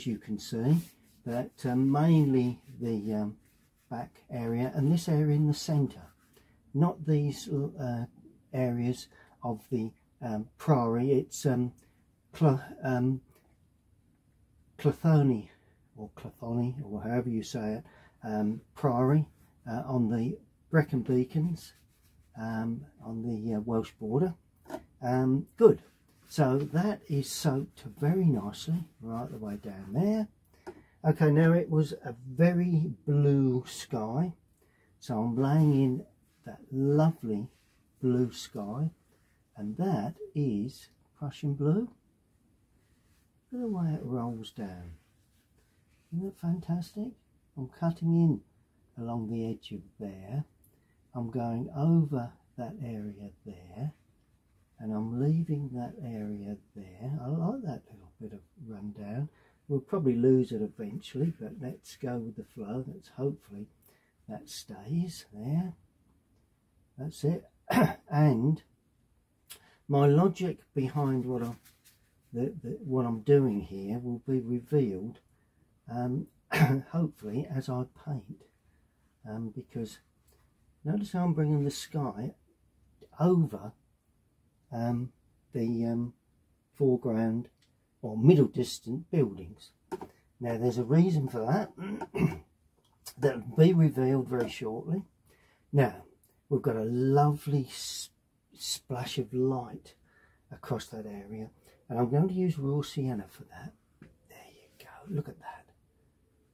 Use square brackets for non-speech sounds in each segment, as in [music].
as you can see but um, mainly the um, back area and this area in the center not these uh, areas of the um, priory it's um, Cl um, Clathony or Clathony or however you say it um, priory uh, on the Brecon Beacons um, on the uh, Welsh border. Um, good so that is soaked very nicely right the way down there. Okay now it was a very blue sky. So I'm laying in that lovely blue sky and that is Prussian blue. Look at the way it rolls down. Isn't that fantastic? I'm cutting in along the edge of there. I'm going over that area there leaving that area there. I like that little bit of rundown. We'll probably lose it eventually but let's go with the flow. Let's hopefully that stays there. That's it. [clears throat] And my logic behind what I'm the, the, what I'm doing here will be revealed um, [clears throat] hopefully as I paint. Um, because notice how I'm bringing the sky over um, the um, foreground or middle distant buildings. Now there's a reason for that [clears throat] that will be revealed very shortly. Now we've got a lovely splash of light across that area and I'm going to use raw sienna for that. There you go. Look at that.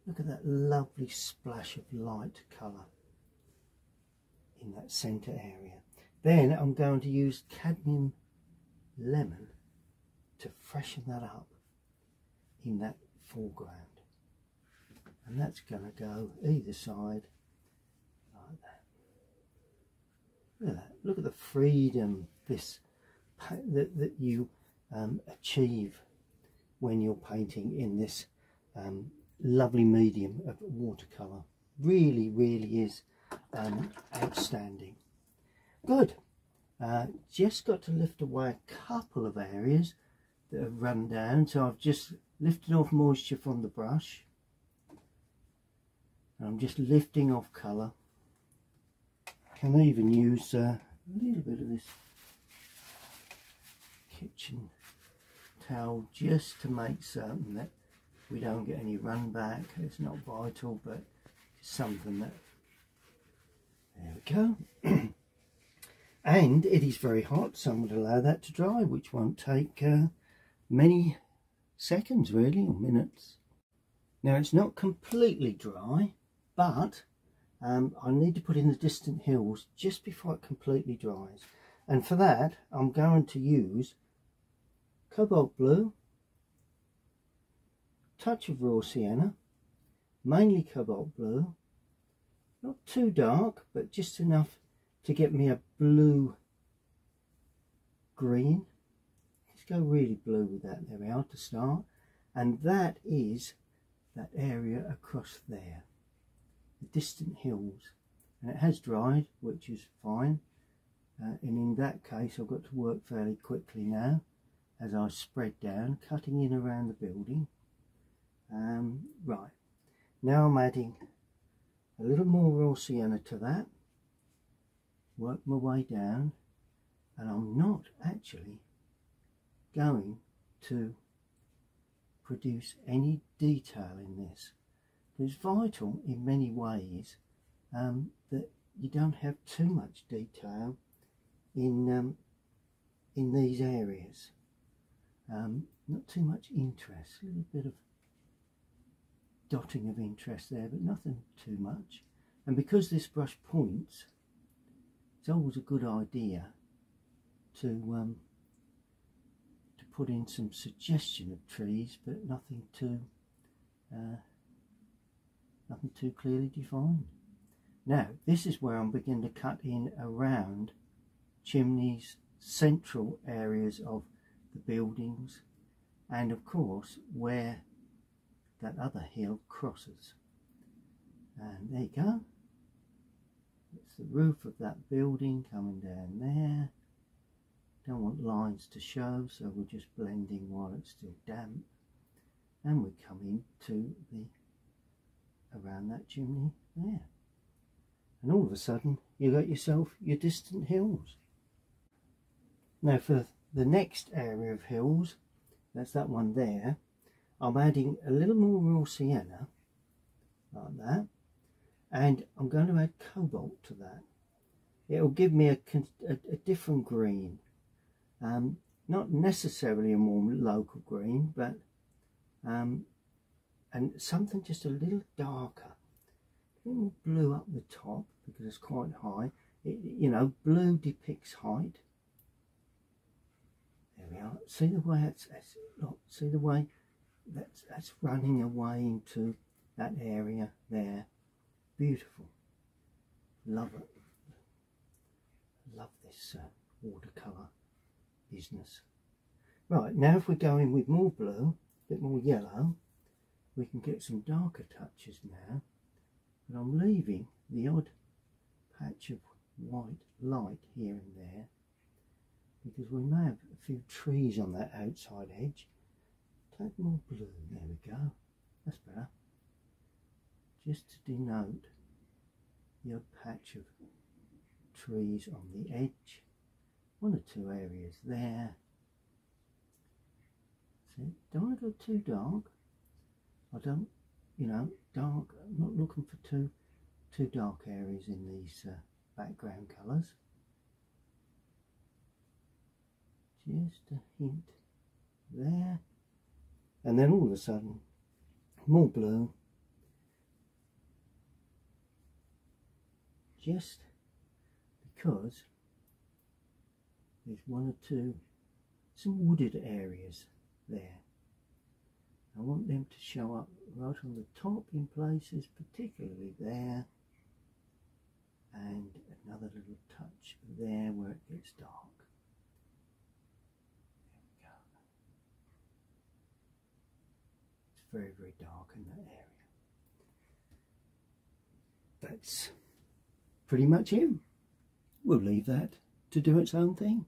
Look at that lovely splash of light colour in that centre area. Then I'm going to use cadmium lemon to freshen that up in that foreground and that's going to go either side like that Look at that. Look at the freedom this that, that you um, achieve when you're painting in this um, lovely medium of watercolour. Really, really is um, outstanding. Good. Uh, just got to lift away a couple of areas that have run down. So I've just lifted off moisture from the brush. I'm just lifting off colour can I even use uh, a little bit of this kitchen towel just to make certain that we don't get any run back it's not vital but it's something that there we go [clears throat] and it is very hot so I'm going to allow that to dry which won't take uh, many seconds really or minutes. Now it's not completely dry but um, I need to put in the distant hills just before it completely dries. And for that I'm going to use cobalt blue touch of raw sienna mainly cobalt blue. Not too dark but just enough to get me a blue green. Let's go really blue with that. There we are to start. And that is that area across there. The distant hills. And it has dried which is fine. Uh, and in that case I've got to work fairly quickly now as I spread down cutting in around the building. Um, right. Now I'm adding a little more raw sienna to that work my way down and I'm not actually going to produce any detail in this it's vital in many ways um, that you don't have too much detail in um, in these areas. Um, not too much interest, a little bit of dotting of interest there, but nothing too much. And because this brush points, it's always a good idea to um, to put in some suggestion of trees, but nothing too uh, nothing too clearly defined. Now, this is where I'm beginning to cut in around chimneys, central areas of the buildings, and of course, where that other hill crosses. And there you go. It's the roof of that building coming down there. Don't want lines to show, so we're just blending while it's still damp. and we come into the around that chimney there and all of a sudden you got yourself your distant hills now for the next area of hills that's that one there I'm adding a little more raw sienna like that and I'm going to add cobalt to that. It'll give me a, a, a different green. Um, not necessarily a more local green but um, and something just a little darker. A little blue up the top because it's quite high. It, you know blue depicts height. There we are. See the way it's, it's look see the way that's that's running away into that area there beautiful. Love it. Love this uh, watercolor business. Right now if we go in with more blue a bit more yellow we can get some darker touches now. But I'm leaving the odd patch of white light here and there because we may have a few trees on that outside edge. Take more blue there we go. That's better just to denote your patch of trees on the edge one or two areas there. See don't want to go too dark. I don't you know dark I'm not looking for too too dark areas in these uh, background colours. Just a hint there. And then all of a sudden more blue just because there's one or two some wooded areas there I want them to show up right on the top in places particularly there and another little touch there where it gets dark There we go. It's very, very dark in that area. That's pretty much it. We'll leave that to do its own thing.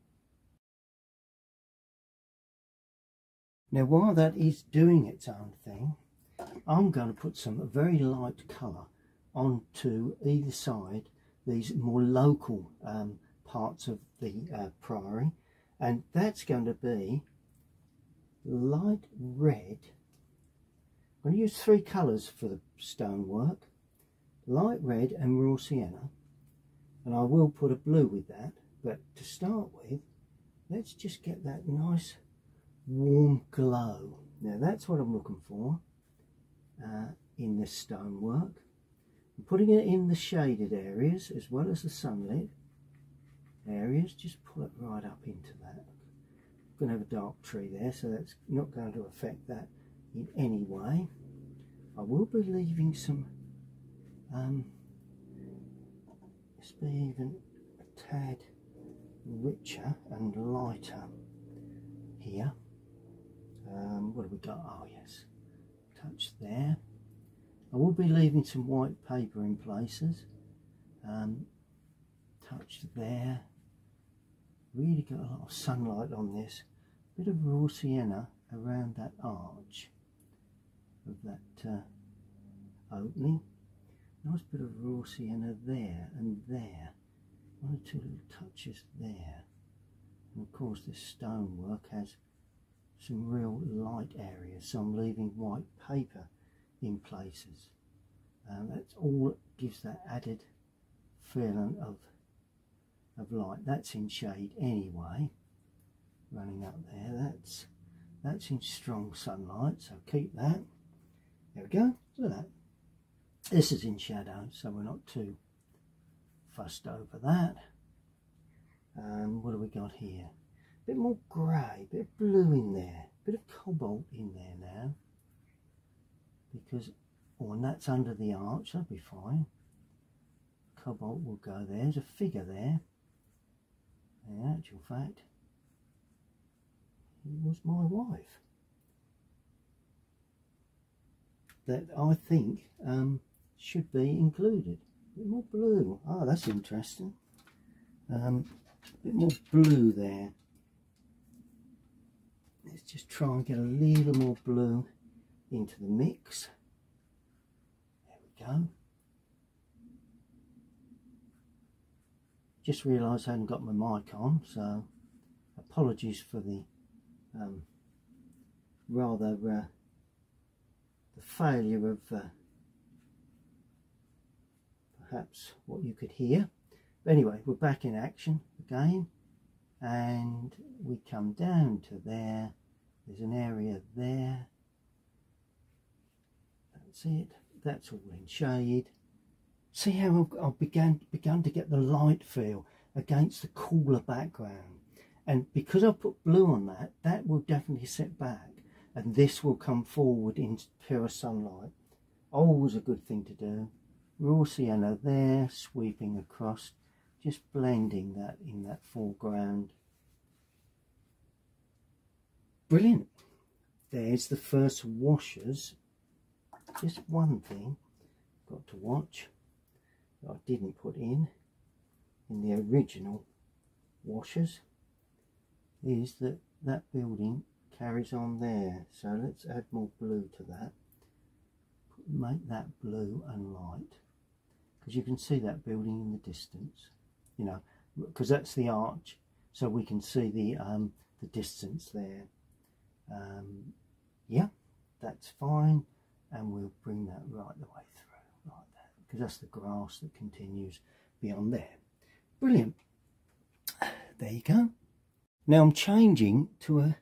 Now while that is doing its own thing, I'm going to put some very light colour onto either side these more local um, parts of the uh, priory and that's going to be light red I'm going to use three colours for the stonework, light red and raw sienna, and I will put a blue with that, but to start with, let's just get that nice warm glow. Now that's what I'm looking for uh, in this stonework. I'm putting it in the shaded areas as well as the sunlit areas, just pull it right up into that. I'm going to have a dark tree there, so that's not going to affect that in any way. I will be leaving some, um, this be even a tad richer and lighter here. Um, what have we got? Oh yes, touch there. I will be leaving some white paper in places. Um, touched there. Really got a lot of sunlight on this. Bit of raw sienna around that arch of that uh, opening. Nice bit of raw sienna there and there. One or two little touches there. And of course this stonework has some real light areas, so I'm leaving white paper in places. And that's all that gives that added feeling of of light. That's in shade anyway. Running up there, that's that's in strong sunlight, so keep that. There we go, look at that. This is in shadow, so we're not too fussed over that. Um, what do we got here? A bit more grey, bit of blue in there, bit of cobalt in there now. Because, oh, and that's under the arch, that'll be fine. Cobalt will go there, there's a figure there. In actual fact, it was my wife. that I think um, should be included. A bit more blue. Oh, that's interesting. Um, a bit more blue there. Let's just try and get a little more blue into the mix. There we go. Just realised I hadn't got my mic on, so apologies for the um, rather uh, the failure of uh, perhaps what you could hear. But anyway, we're back in action again and we come down to there. There's an area there. That's it. That's all in shade. See how I've began, begun to get the light feel against the cooler background. And because I put blue on that, that will definitely set back. And this will come forward in pure sunlight. Always a good thing to do. Raw sienna there, sweeping across, just blending that in that foreground. Brilliant. There's the first washers. Just one thing got to watch that I didn't put in in the original washers is that that building carries on there so let's add more blue to that make that blue and light because you can see that building in the distance you know because that's the arch so we can see the um, the distance there. Um, yeah that's fine and we'll bring that right the way through like that because that's the grass that continues beyond there. Brilliant. There you go. Now I'm changing to a,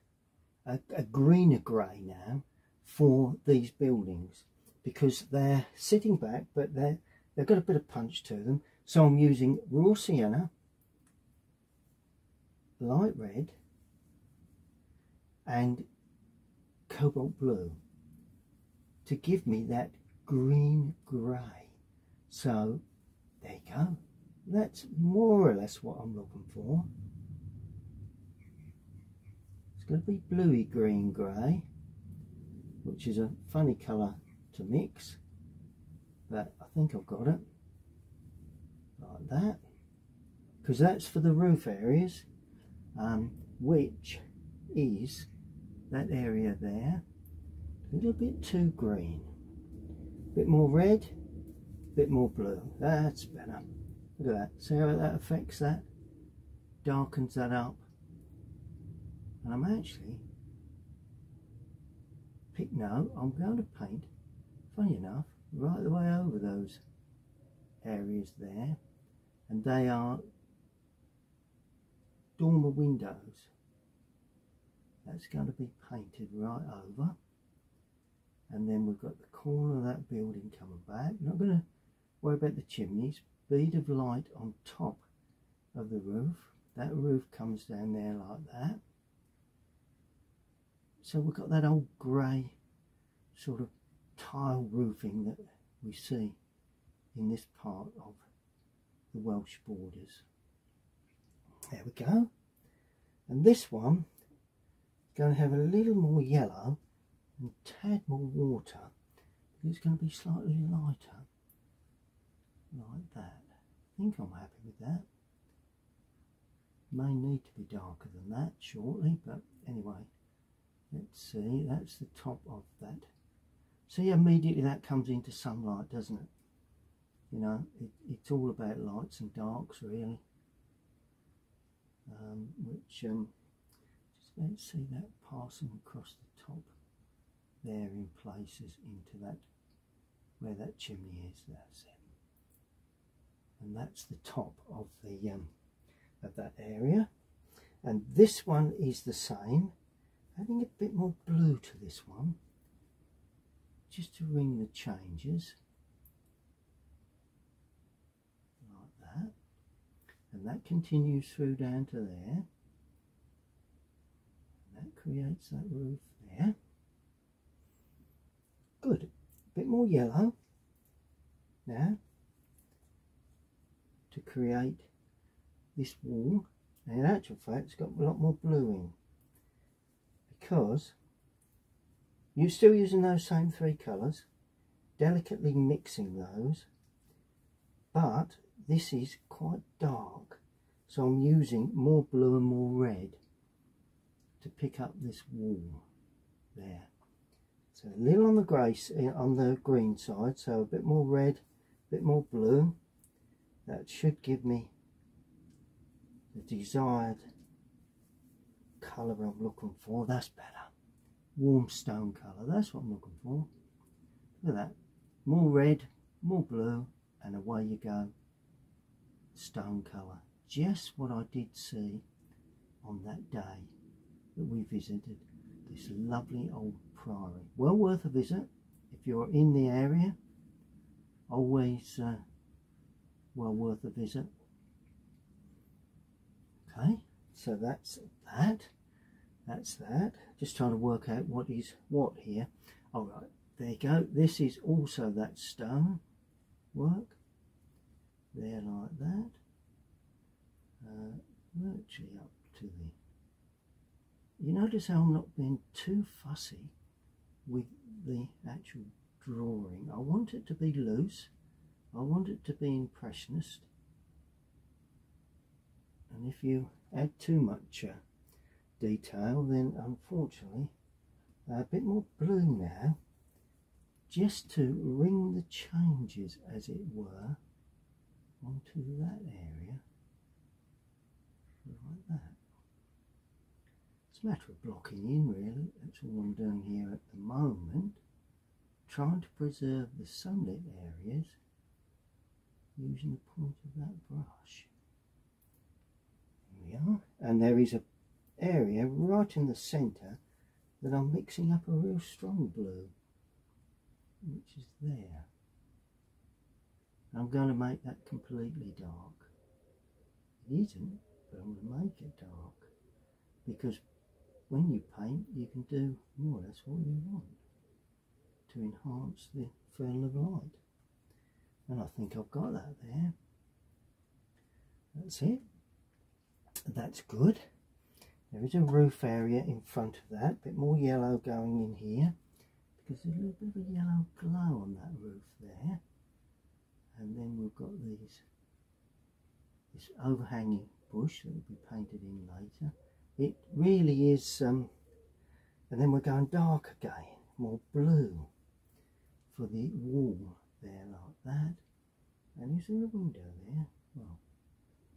a, a greener grey now for these buildings because they're sitting back but they're, they've got a bit of punch to them so I'm using raw sienna light red and cobalt blue to give me that green grey. So there you go. That's more or less what I'm looking for. It's going to be bluey green grey, which is a funny colour to mix, but I think I've got it. Like that. Because that's for the roof areas um, which is that area there. A little bit too green. A bit more red a bit more blue. That's better. Look at that. See how that affects that? Darkens that up. And I'm actually pick no I'm going to paint funny enough right the way over those areas there and they are dormer windows. That's going to be painted right over. And then we've got the corner of that building coming back. Not going to worry about the chimneys. Bead of light on top of the roof. That roof comes down there like that. So we've got that old grey sort of tile roofing that we see in this part of the Welsh borders. There we go. And this one is going to have a little more yellow and tad more water. It's going to be slightly lighter. Like that. I think I'm happy with that. May need to be darker than that shortly but anyway let's see. That's the top of that see immediately that comes into sunlight doesn't it? You know it, it's all about lights and darks really. Um, which um, let's see that passing across the top there in places into that where that chimney is that's it. And that's the top of the um, of that area. And this one is the same. Adding a bit more blue to this one just to ring the changes like that and that continues through down to there that creates that roof there. Good. A bit more yellow now to create this wall. And in actual fact, it's got a lot more blue in because you're still using those same three colours, delicately mixing those, but this is quite dark, so I'm using more blue and more red to pick up this wall there. So a little on the grey, eh, on the green side, so a bit more red, a bit more blue. That should give me the desired colour I'm looking for. That's better. Warm stone colour, that's what I'm looking for. Look at that. More red, more blue, and away you go. Stone colour. Just what I did see on that day that we visited this lovely old priory. Well worth a visit if you're in the area. Always uh, well worth a visit. Okay, so that's that. That's that. Just trying to work out what is what here. All right, there you go. This is also that stone work. There like that. Uh, virtually up to the you notice how I'm not being too fussy with the actual drawing. I want it to be loose. I want it to be impressionist. And if you add too much uh, detail, then unfortunately, a bit more blue now, just to ring the changes, as it were, onto that area, like that. It's a matter of blocking in really, that's all I'm doing here at the moment. Trying to preserve the sunlit areas using the point of that brush. Here we are. And there is a area right in the centre that I'm mixing up a real strong blue, which is there. I'm going to make that completely dark. It isn't, but I'm going to make it dark because when you paint you can do more or less what you want to enhance the field of light and I think I've got that there that's it that's good there is a roof area in front of that a bit more yellow going in here because there's a little bit of a yellow glow on that roof there. And then we've got these this overhanging bush that will be painted in later. It really is um, and then we're going dark again more blue for the wall there like that. And is there a window there? Well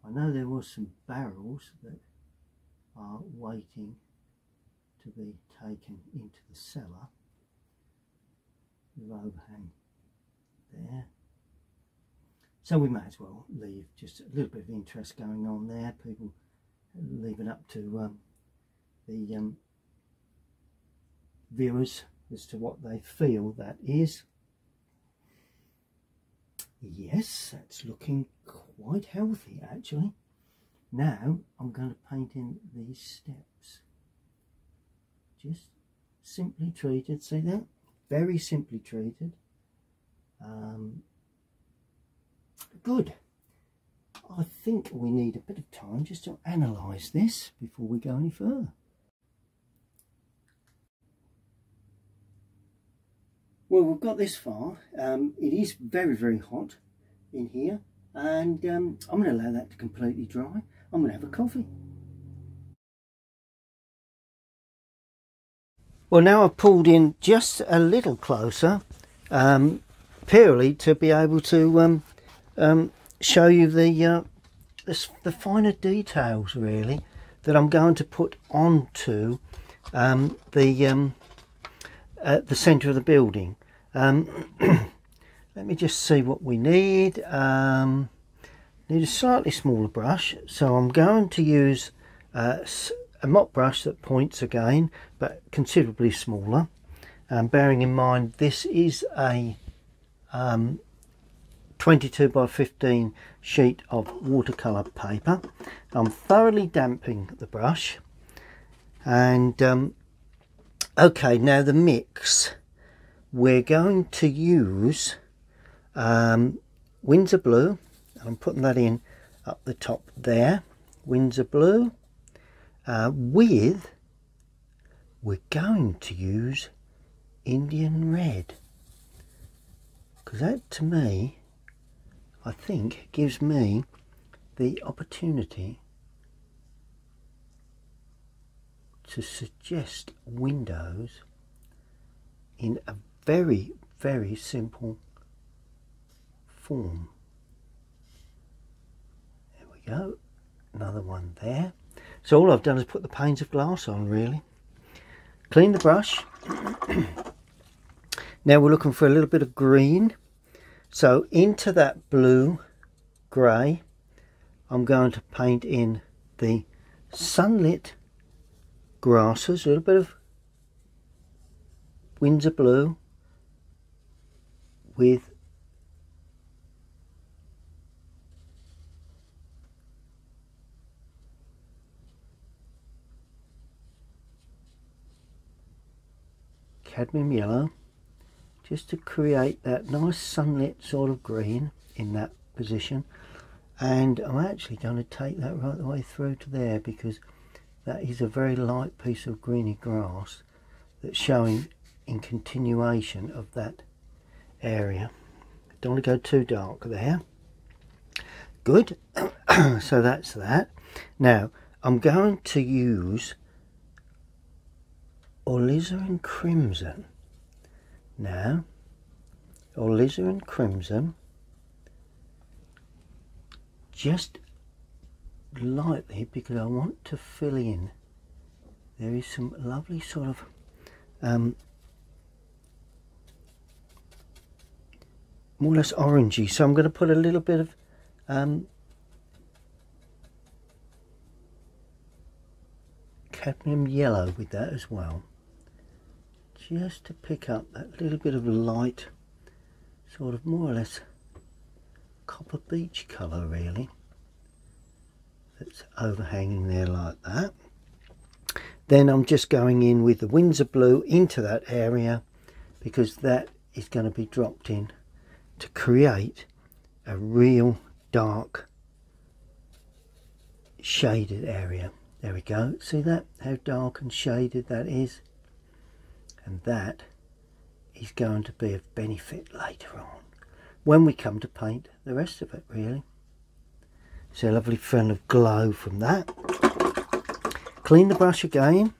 I know there was some barrels that are waiting to be taken into the cellar overhang there so we may as well leave just a little bit of interest going on there people leaving up to um, the um, viewers as to what they feel that is. Yes, that's looking quite healthy actually. Now I'm going to paint in these steps. Just simply treated, see that? Very simply treated. Um, good. I think we need a bit of time just to analyse this before we go any further. Well, we've got this far. Um, it is very, very hot in here. And um, I'm going to allow that to completely dry. I'm going to have a coffee. Well, now I've pulled in just a little closer, um, purely to be able to um, um, show you the, uh, the, the finer details really that I'm going to put onto um, the uh, the centre of the building. Um, [clears throat] let me just see what we need. Um, need a slightly smaller brush, so I'm going to use uh, a mop brush that points again, but considerably smaller. Um, bearing in mind this is a um, 22 by 15 sheet of watercolour paper. I'm thoroughly damping the brush and um, okay now the mix we're going to use um, Winsor Blue I'm putting that in up the top there. Winsor Blue. Uh, with we're going to use Indian Red. Because that to me I think gives me the opportunity to suggest windows in a very, very simple form. Go. Another one there. So all I've done is put the panes of glass on really. Clean the brush. [clears throat] now we're looking for a little bit of green. So into that blue grey I'm going to paint in the sunlit grasses, a little bit of Winsor blue with cadmium yellow just to create that nice sunlit sort of green in that position. And I'm actually going to take that right the way through to there because that is a very light piece of greeny grass that's showing in continuation of that area. Don't want to go too dark there. Good. [coughs] So that's that. Now I'm going to use alizarin crimson. Now alizarin crimson. Just lightly because I want to fill in. There is some lovely sort of um, more or less orangey. So I'm going to put a little bit of um, cadmium yellow with that as well just to pick up that little bit of light sort of more or less copper beech colour really that's overhanging there like that. Then I'm just going in with the Winsor blue into that area because that is going to be dropped in to create a real dark shaded area. There we go. See that? How dark and shaded that is and that is going to be of benefit later on when we come to paint the rest of it really. So a lovely film of glow from that. Clean the brush again,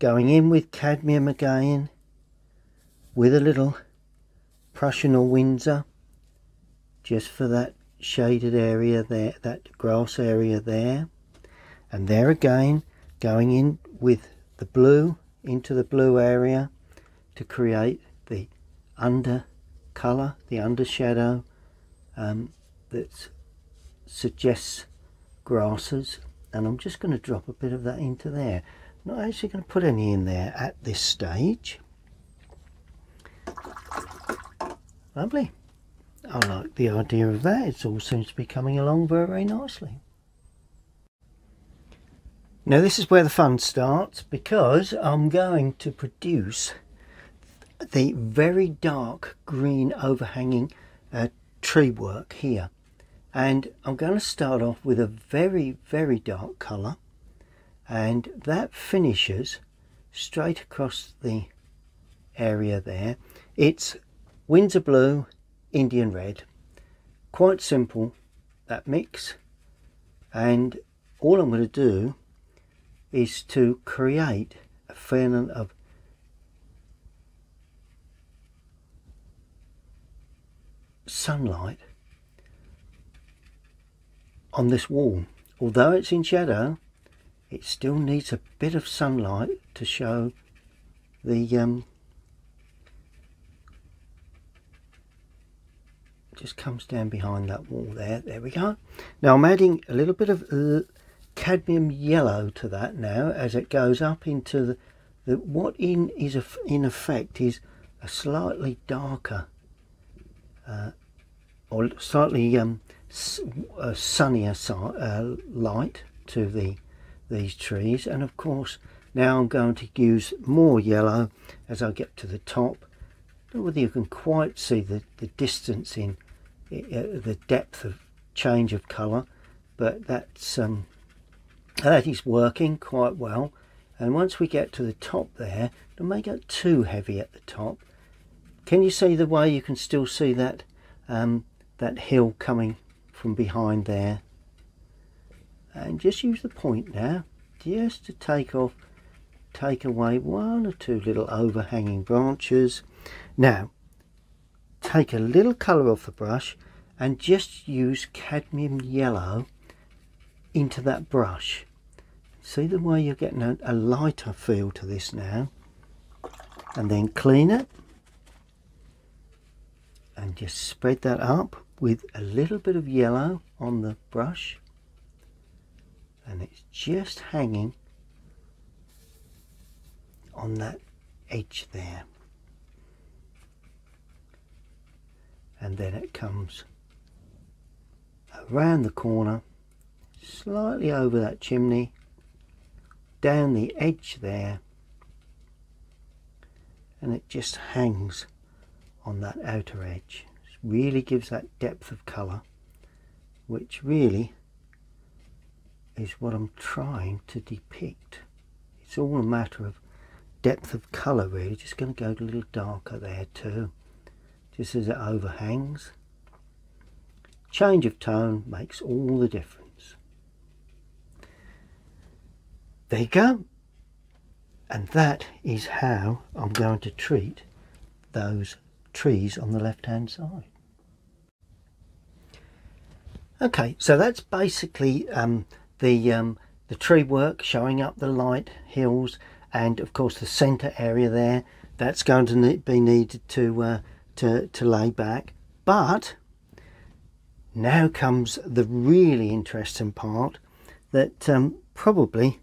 going in with cadmium again, with a little Prussian or Winsor just for that shaded area there, that grass area there. And there again, going in with the blue into the blue area to create the under colour, the undershadow um, that suggests grasses and I'm just going to drop a bit of that into there. I'm Not actually going to put any in there at this stage. Lovely. I like the idea of that. It all seems to be coming along very, very nicely. Now this is where the fun starts because I'm going to produce the very dark green overhanging uh, tree work here. And I'm going to start off with a very very dark colour and that finishes straight across the area there. It's Winsor blue Indian red. Quite simple that mix. And all I'm going to do is to create a feeling of sunlight on this wall. Although it's in shadow, it still needs a bit of sunlight to show the um, just comes down behind that wall there there we go now I'm adding a little bit of cadmium yellow to that now as it goes up into the, the what in is a, in effect is a slightly darker uh, or slightly um, sunnier uh, light to the these trees. And of course now I'm going to use more yellow as I get to the top. Know whether you can quite see the, the distance in uh, the depth of change of colour but that's um, that is working quite well. And once we get to the top there don't make it too heavy at the top. Can you see the way you can still see that um, that hill coming from behind there? And just use the point now just to take off take away one or two little overhanging branches. Now, take a little colour off the brush and just use cadmium yellow into that brush. See the way you're getting a, a lighter feel to this now. And then clean it and just spread that up with a little bit of yellow on the brush and it's just hanging on that edge there and then it comes around the corner slightly over that chimney down the edge there and it just hangs on that outer edge. It really gives that depth of colour which really is what I'm trying to depict. It's all a matter of depth of colour really. Just going to go a little darker there too. Just as it overhangs. Change of tone makes all the difference there you go. And that is how I'm going to treat those trees on the left hand side. Okay so that's basically um, the um, the tree work showing up the light hills and of course the center area there. That's going to be needed to uh, to, to lay back. But now comes the really interesting part that um, probably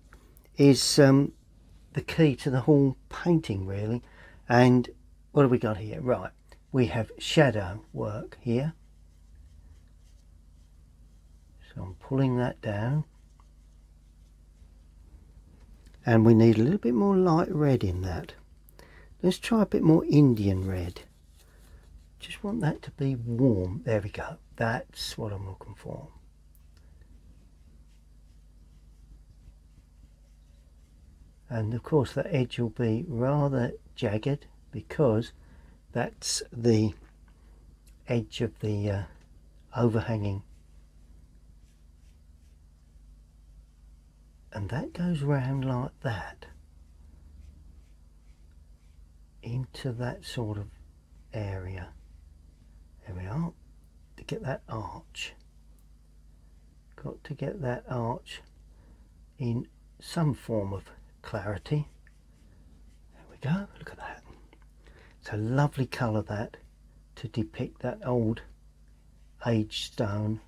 is um, the key to the whole painting really. And what have we got here? Right. We have shadow work here. So I'm pulling that down. And we need a little bit more light red in that. Let's try a bit more Indian red. Just want that to be warm. There we go. That's what I'm looking for and of course the edge will be rather jagged because that's the edge of the uh, overhanging. And that goes round like that into that sort of area. There we are. To get that arch. Got to get that arch in some form of clarity. There we go. Look at that. It's a lovely colour that to depict that old aged stone.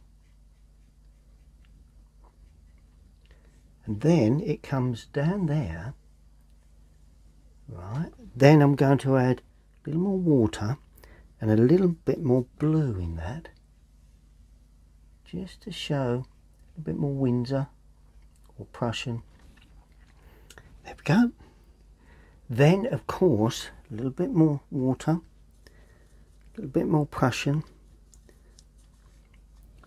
And then it comes down there. Right. Then I'm going to add a little more water and a little bit more blue in that just to show a bit more Winsor or Prussian there we go. Then of course a little bit more water a little bit more Prussian.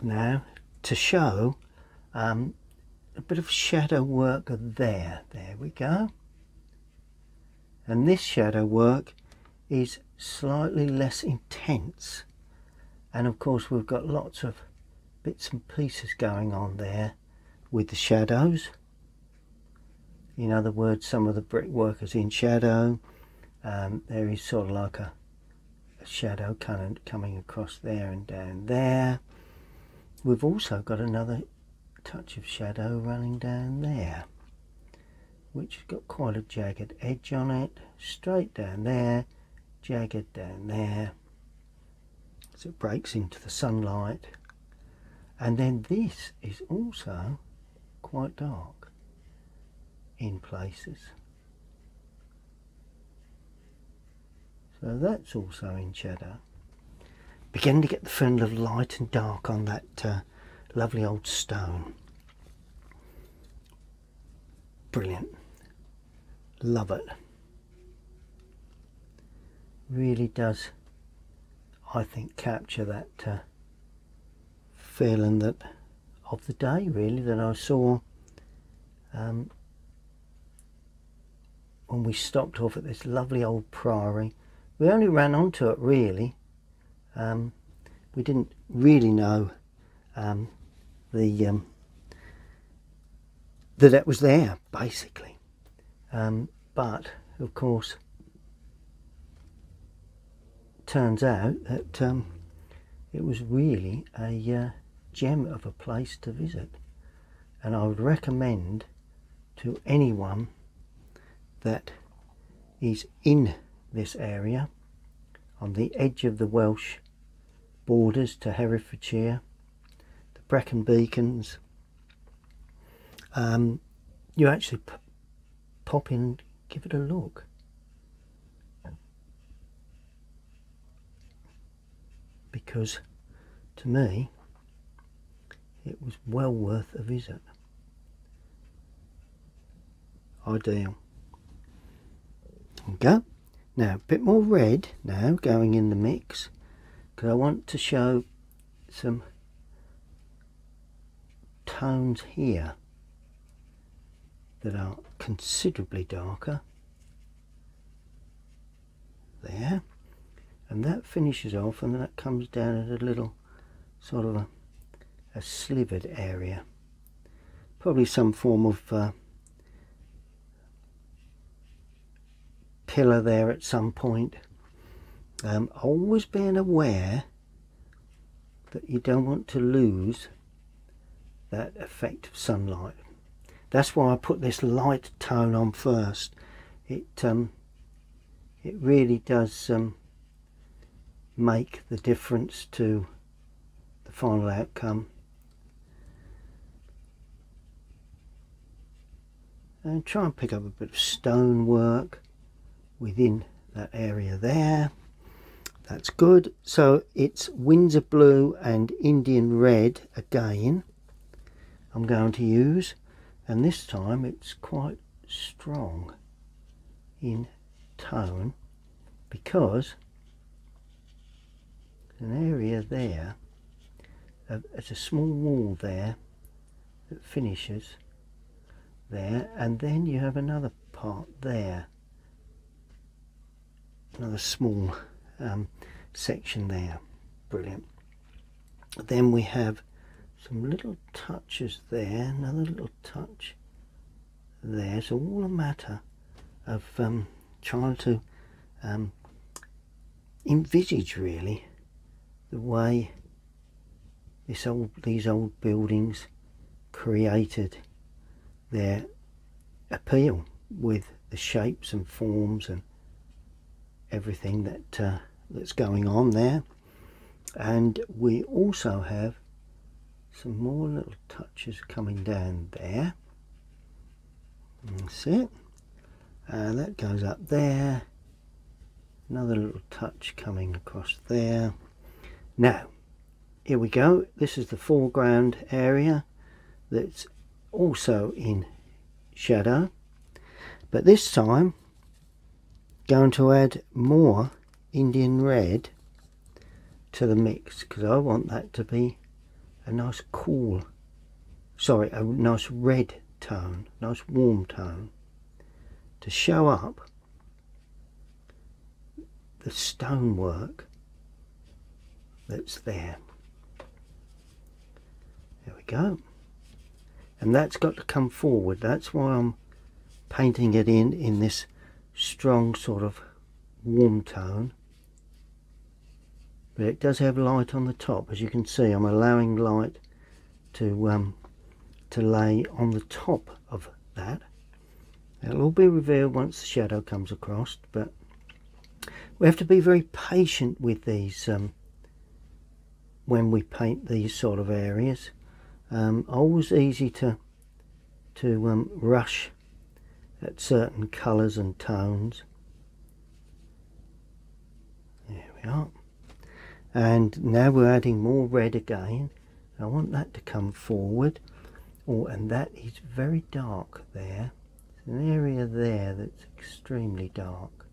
Now to show um, a bit of shadow work there. There we go. And this shadow work is slightly less intense. And of course we've got lots of bits and pieces going on there with the shadows in other words some of the brickwork is in shadow. Um, there is sort of like a, a shadow of coming across there and down there. We've also got another touch of shadow running down there which has got quite a jagged edge on it. Straight down there jagged down there. So it breaks into the sunlight. And then this is also quite dark in places. So that's also in cheddar. beginning to get the feeling of light and dark on that uh, lovely old stone. Brilliant. Love it. Really does I think capture that uh, feeling that of the day really that I saw um, when we stopped off at this lovely old priory. We only ran onto it really. Um, we didn't really know um, the um, that it was there basically. Um, but of course turns out that um, it was really a uh, gem of a place to visit. And I would recommend to anyone that is in this area on the edge of the Welsh borders to Herefordshire, the Brecon Beacons. Um, you actually pop in, give it a look. Because to me, it was well worth a visit. Ideal. Okay. Now, a bit more red now going in the mix because I want to show some tones here that are considerably darker. There. And that finishes off and then that comes down at a little sort of a, a slivered area. Probably some form of uh, pillar there at some point. Um, always being aware that you don't want to lose that effect of sunlight. That's why I put this light tone on first. It um, it really does um, make the difference to the final outcome. And try and pick up a bit of stonework within that area there. That's good. So it's Winsor blue and Indian red again I'm going to use. And this time it's quite strong in tone because an area there it's a small wall there that finishes there. And then you have another part there another small um, section there. Brilliant. Then we have some little touches there another little touch there. So all a matter of um, trying to um, envisage really the way this old these old buildings created their appeal with the shapes and forms and everything that uh, that's going on there. And we also have some more little touches coming down there. That's it. And that goes up there. Another little touch coming across there. Now here we go. This is the foreground area that's also in shadow. But this time going to add more Indian red to the mix because I want that to be a nice cool sorry a nice red tone nice warm tone to show up the stonework that's there. There we go. And that's got to come forward. That's why I'm painting it in in this strong sort of warm tone. But it does have light on the top as you can see. I'm allowing light to um, to lay on the top of that. It'll all be revealed once the shadow comes across but we have to be very patient with these um, when we paint these sort of areas. Um, always easy to to um, rush at certain colours and tones. There we are. And now we're adding more red again. I want that to come forward. Oh, and that is very dark there. It's an area there that's extremely dark.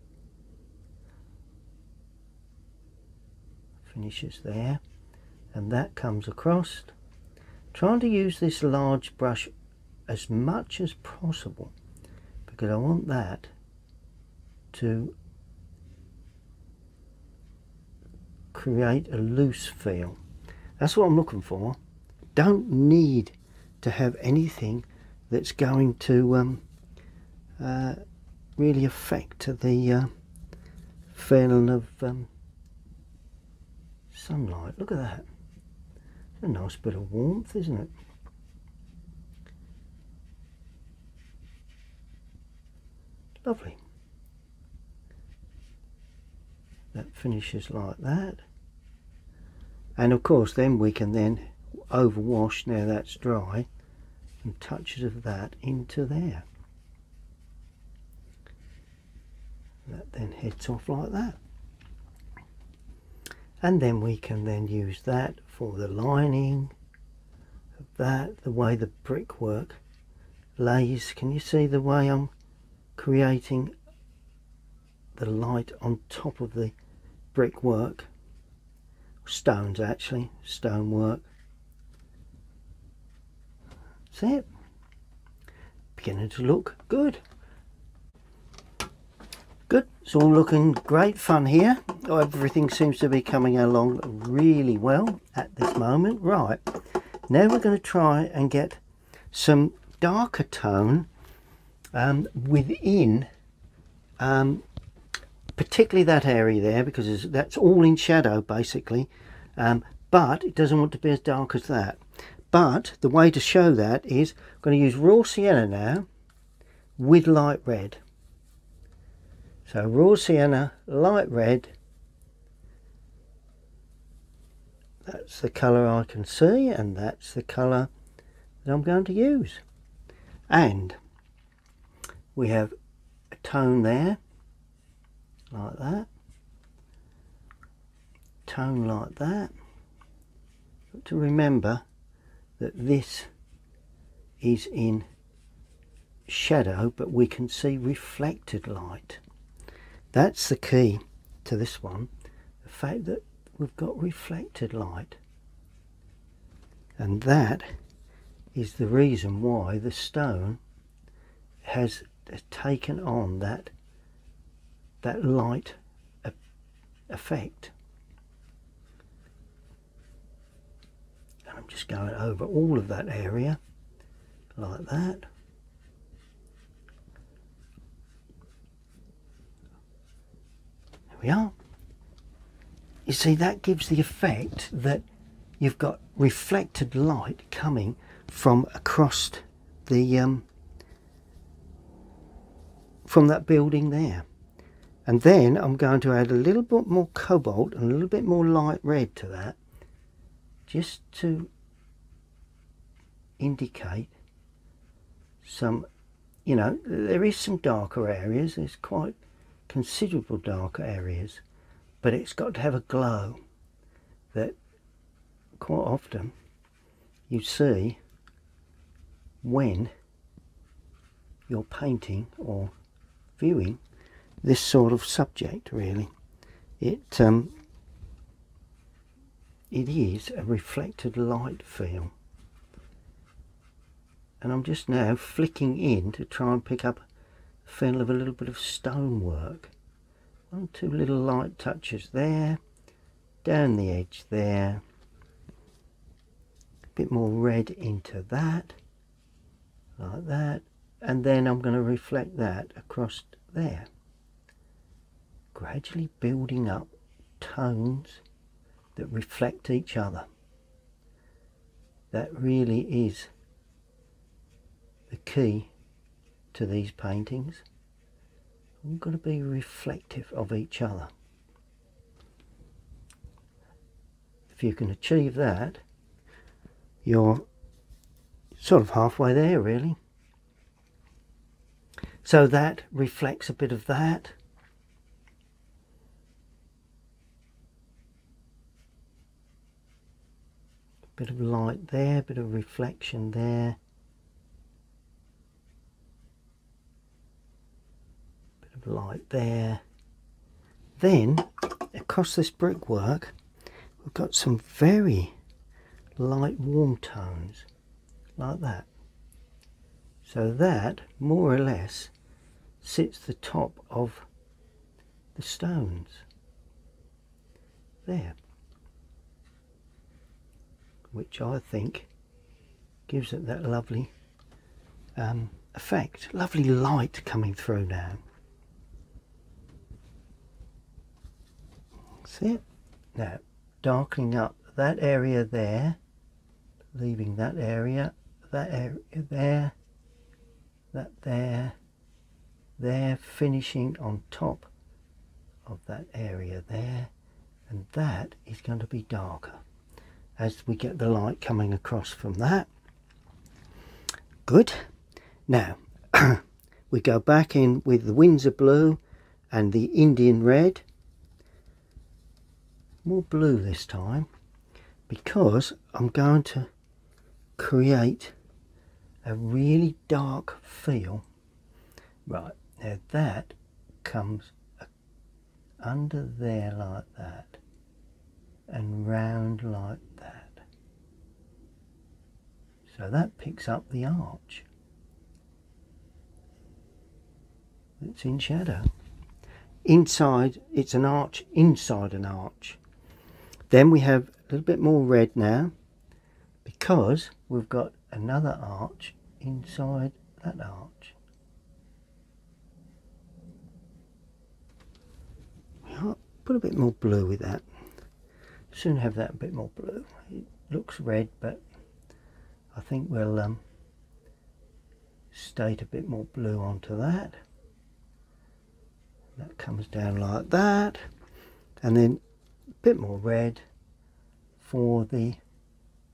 Finishes there. And that comes across. Trying to use this large brush as much as possible because I want that to create a loose feel. That's what I'm looking for. Don't need to have anything that's going to um, uh, really affect the uh, feeling of um, sunlight. Look at that. A nice bit of warmth, isn't it? Lovely. That finishes like that. And of course then we can then overwash, now that's dry, and touches of that into there. That then heads off like that. And then we can then use that for the lining of that, the way the brickwork lays. Can you see the way I'm creating the light on top of the brickwork? Stones actually, stonework. See it? Beginning to look good. Good, it's all looking great fun here. Everything seems to be coming along really well at this moment. Right, now we're going to try and get some darker tone um, within um, particularly that area there because that's all in shadow basically um, but it doesn't want to be as dark as that but the way to show that is I'm going to use raw sienna now with light red so raw sienna, light red. That's the colour I can see and that's the colour that I'm going to use. And we have a tone there, like that. Tone like that. But to remember that this is in shadow but we can see reflected light. That's the key to this one. The fact that we've got reflected light. And that is the reason why the stone has taken on that that light effect. And I'm just going over all of that area like that. There we are. You see, that gives the effect that you've got reflected light coming from across the um, from that building there. And then I'm going to add a little bit more cobalt and a little bit more light red to that, just to indicate some, you know, there is some darker areas. There's quite considerable darker areas but it's got to have a glow that quite often you see when you're painting or viewing this sort of subject really. It um, it is a reflected light feel and I'm just now flicking in to try and pick up a feel of a little bit of stonework. One, two little light touches there, down the edge there, a bit more red into that, like that, and then I'm going to reflect that across there. Gradually building up tones that reflect each other. That really is the key to these paintings. We've got to be reflective of each other. If you can achieve that, you're sort of halfway there really. So that reflects a bit of that. Bit of light there, bit of reflection there. Bit of light there. Then across this brickwork we've got some very light warm tones like that. So that more or less sits the top of the stones. There. Which I think gives it that lovely um, effect. Lovely light coming through now. See it. Now, darkening up that area there, leaving that area, that area there, that there, there, finishing on top of that area there, and that is going to be darker as we get the light coming across from that. Good. Now, [clears throat] we go back in with the Winsor blue and the Indian red more blue this time because I'm going to create a really dark feel. Right now that comes under there like that and round like that. So that picks up the arch. That's in shadow. Inside it's an arch inside an arch. Then we have a little bit more red now because we've got another arch inside that arch. I'll put a bit more blue with that. Soon have that a bit more blue. It looks red but I think we'll um, state a bit more blue onto that. That comes down like that and then a bit more red for the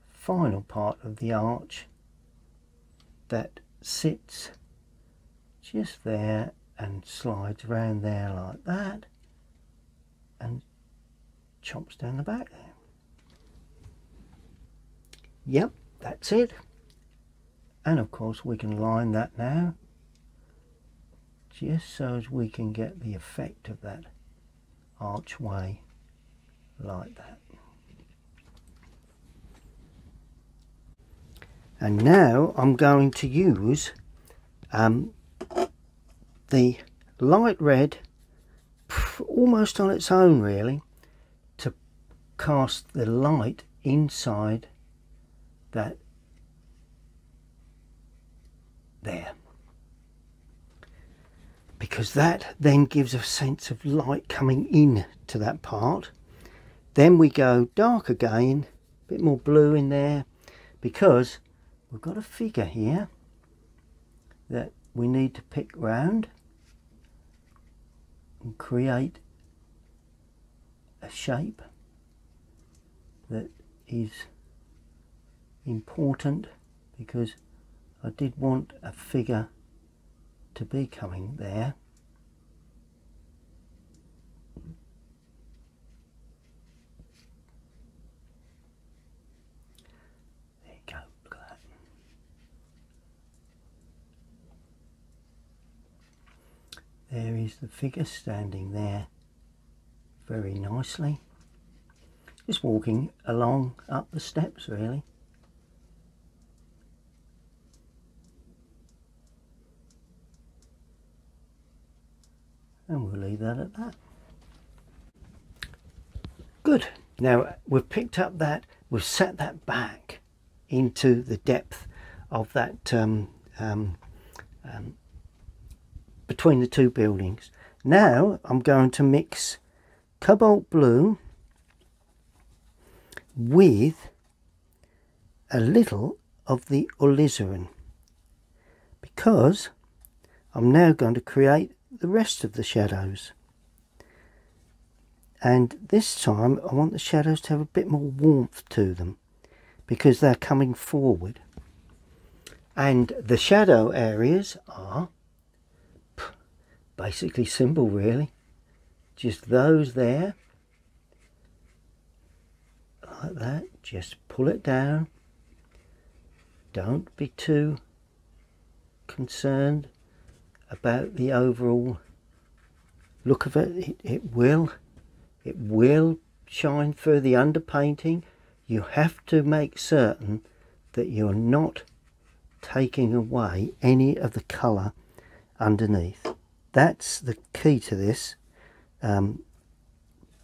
final part of the arch that sits just there and slides around there like that and chops down the back there. Yep, that's it. And of course we can line that now just so as we can get the effect of that archway like that. And now I'm going to use um, the light red almost on its own really to cast the light inside that there. Because that then gives a sense of light coming in to that part. Then we go dark again, a bit more blue in there, because we've got a figure here that we need to pick round and create a shape that is important because I did want a figure to be coming there there is the figure standing there very nicely. Just walking along up the steps really. And we'll leave that at that. Good. Now we've picked up that we've set that back into the depth of that um, um, um, between the two buildings. Now I'm going to mix cobalt blue with a little of the alizarin because I'm now going to create the rest of the shadows and this time I want the shadows to have a bit more warmth to them because they're coming forward and the shadow areas are basically simple really. Just those there like that. Just pull it down. Don't be too concerned about the overall look of it. it it will it will shine through the underpainting. You have to make certain that you're not taking away any of the colour underneath that's the key to this um,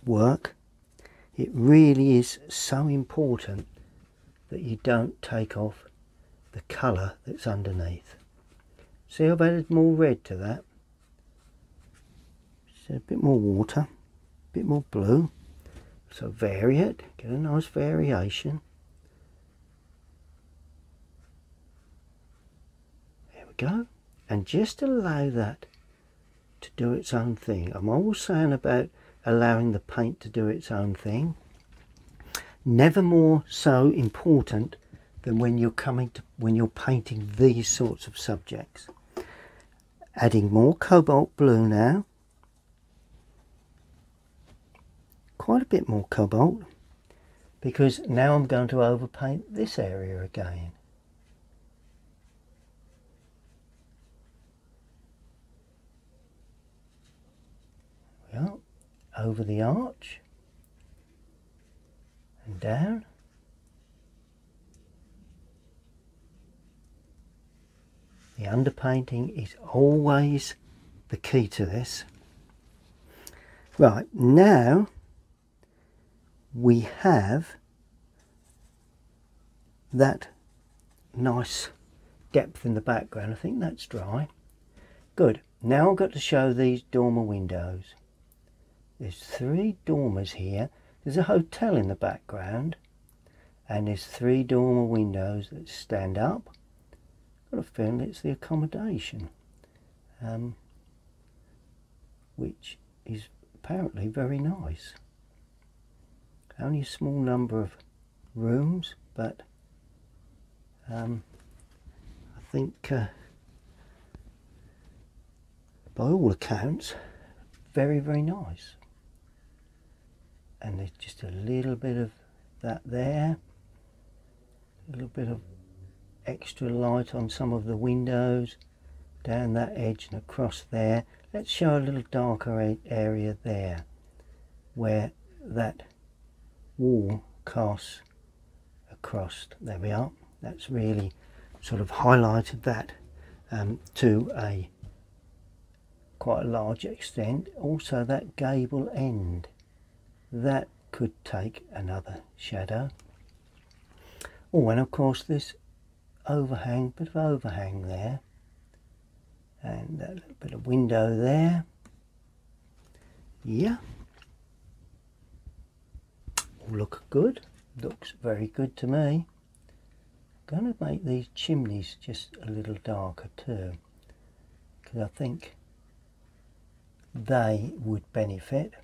work. It really is so important that you don't take off the colour that's underneath. See I've added more red to that? So a bit more water, a bit more blue. So vary it, get a nice variation. There we go. And just allow that to do its own thing. I'm always saying about allowing the paint to do its own thing. Never more so important than when you're coming to when you're painting these sorts of subjects. Adding more cobalt blue now. Quite a bit more cobalt because now I'm going to overpaint this area again. Over the arch and down. The underpainting is always the key to this. Right, now we have that nice depth in the background. I think that's dry. Good. Now I've got to show these dormer windows. There's three dormers here. There's a hotel in the background and there's three dormer windows that stand up got a feeling it's the accommodation, um, which is apparently very nice. Only a small number of rooms, but um, I think uh, by all accounts, very, very nice. And there's just a little bit of that there, a little bit of extra light on some of the windows down that edge and across there. Let's show a little darker area there where that wall casts across. There we are. That's really sort of highlighted that um, to a quite a large extent. Also that gable end that could take another shadow oh and of course this overhang, bit of overhang there. And a little bit of window there. Yeah. Look good. Looks very good to me. Going to make these chimneys just a little darker too. Because I think they would benefit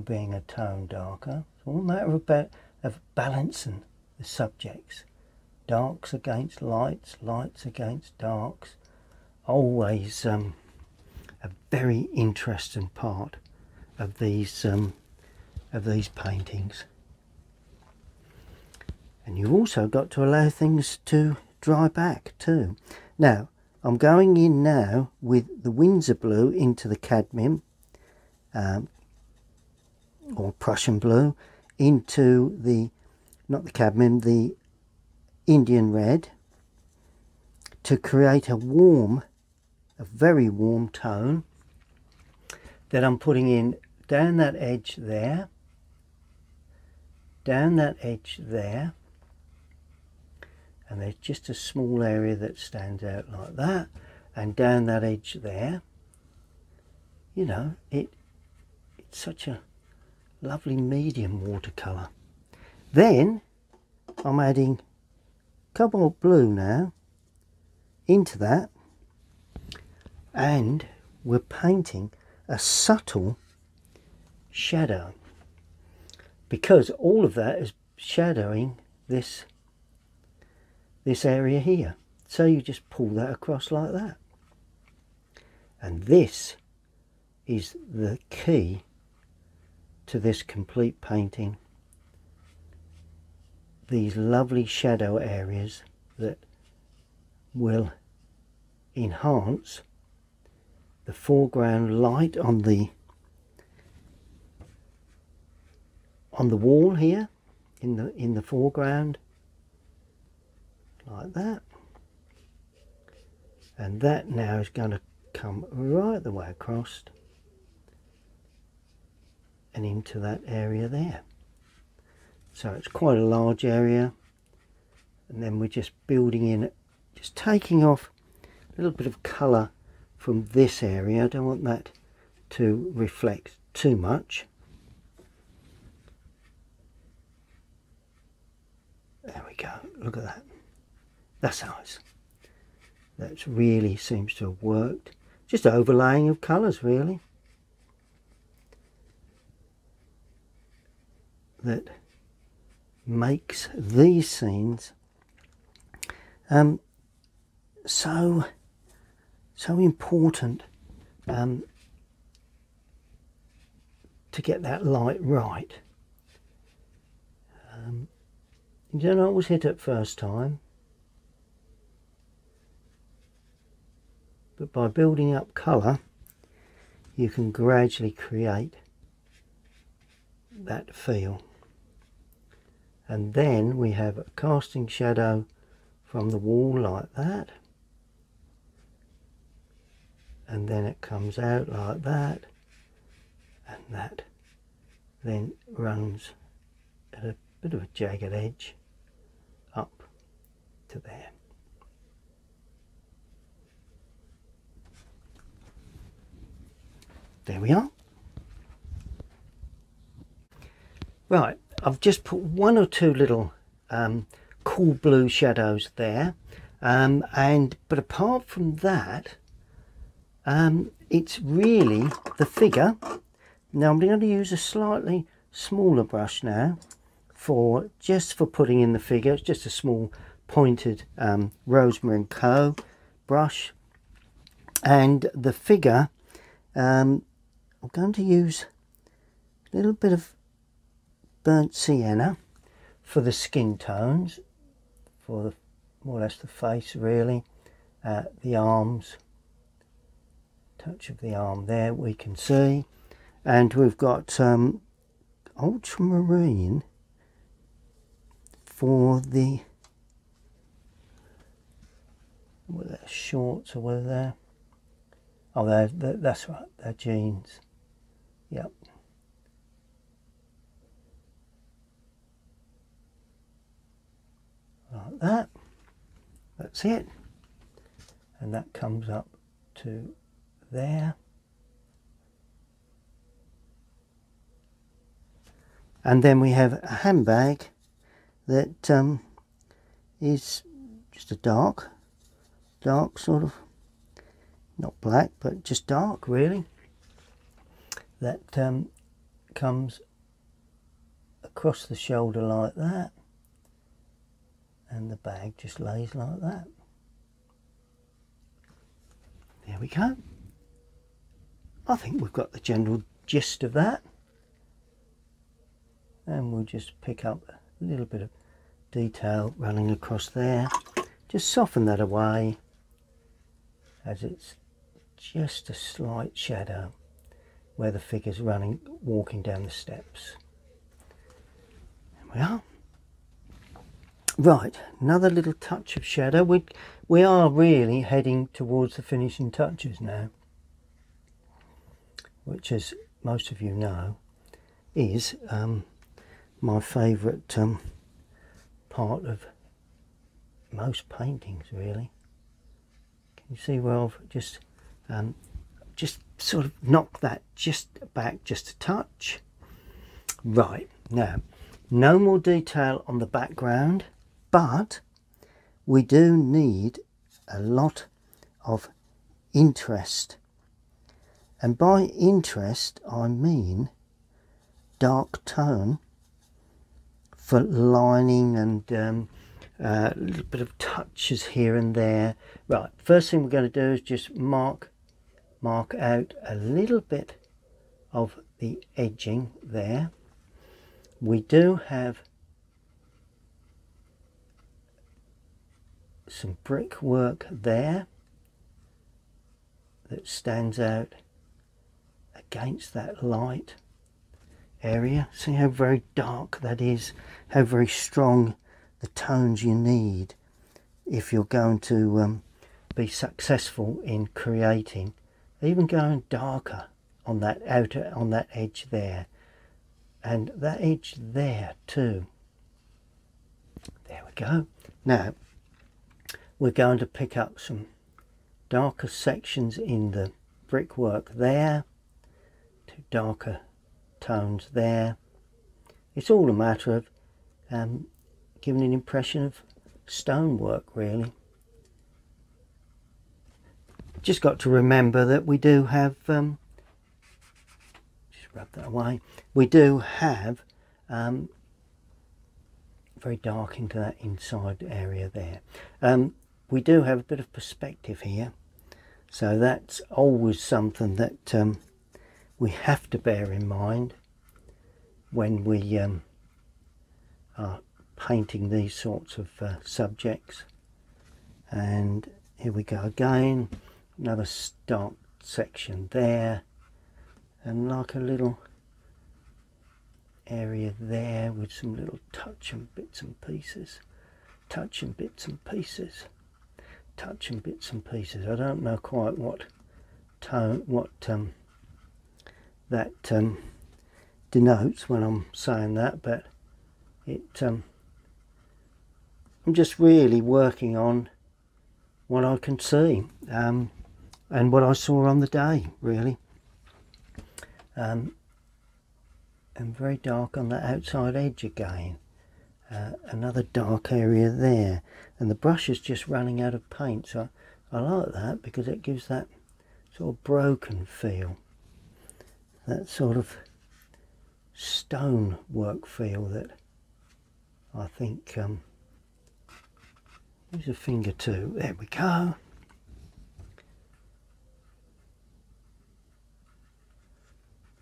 being a tone darker. It's all a matter about of balancing the subjects darks against lights, lights against darks. Always um, a very interesting part of these um, of these paintings. And you've also got to allow things to dry back too. Now, I'm going in now with the Winsor blue into the cadmium um, or Prussian blue into the, not the cadmium, the Indian red to create a warm, a very warm tone that I'm putting in down that edge there, down that edge there, and there's just a small area that stands out like that, and down that edge there. You know, it it's such a lovely medium watercolour. Then I'm adding cobalt blue now into that. And we're painting a subtle shadow. Because all of that is shadowing this this area here. So you just pull that across like that. And this is the key to this complete painting these lovely shadow areas that will enhance the foreground light on the on the wall here in the in the foreground like that. And that now is going to come right the way across and into that area there. So it's quite a large area and then we're just building in, just taking off a little bit of colour from this area. I don't want that to reflect too much. There we go, look at that. That's nice. That really seems to have worked. Just overlaying of colours really. That makes these scenes um, so so important um, to get that light right. Um, you don't always hit it first time, but by building up colour, you can gradually create that feel. And then we have a casting shadow from the wall like that. And then it comes out like that and that then runs at a bit of a jagged edge up to there. There we are. Right, I've just put one or two little um, cool blue shadows there. Um, and But apart from that, um, it's really the figure now I'm going to use a slightly smaller brush now for just for putting in the figure. It's just a small pointed um, Rosemary & Co brush. And the figure, um, I'm going to use a little bit of burnt sienna for the skin tones, for the more or less the face really, uh, the arms, touch of the arm there we can see. And we've got um, ultramarine for the were their shorts or were there oh they're, they're, that's right they're jeans. Yep like that. That's it. And that comes up to there. And then we have a handbag that um, is just a dark dark sort of not black but just dark really that um, comes across the shoulder like that and the bag just lays like that. There we go. I think we've got the general gist of that. And we'll just pick up a little bit of detail running across there. Just soften that away as it's just a slight shadow where the figure's running walking down the steps. There we are right another little touch of shadow we we are really heading towards the finishing touches now which as most of you know is um, my favourite um, part of most paintings really. Can you see where I've just um, just sort of knocked that just back just a touch. Right, now no more detail on the background but we do need a lot of interest and by interest I mean dark tone for lining and um, uh, a little bit of touches here and there. Right, first thing we're going to do is just mark mark out a little bit of the edging there. We do have some brickwork there that stands out against that light area. See how very dark that is, how very strong the tones you need if you're going to um, be successful in creating, even going darker on that outer, on that edge there. And that edge there too. There we go. Now, we're going to pick up some darker sections in the brickwork there to darker tones there. It's all a matter of um, giving an impression of stonework really. Just got to remember that we do have, um, just rub that away, we do have um, very dark into that inside area there. We do have a bit of perspective here, so that's always something that um, we have to bear in mind when we um, are painting these sorts of uh, subjects. And here we go again, another start section there, and like a little area there with some little touch and bits and pieces. Touch and bits and pieces touch and bits and pieces. I don't know quite what tone what um, that um, denotes when I'm saying that but it um, I'm just really working on what I can see um, and what I saw on the day really. Um, and very dark on the outside edge again. Uh, another dark area there and the brush is just running out of paint so I like that because it gives that sort of broken feel that sort of stone work feel that I think um, use a finger too. There we go.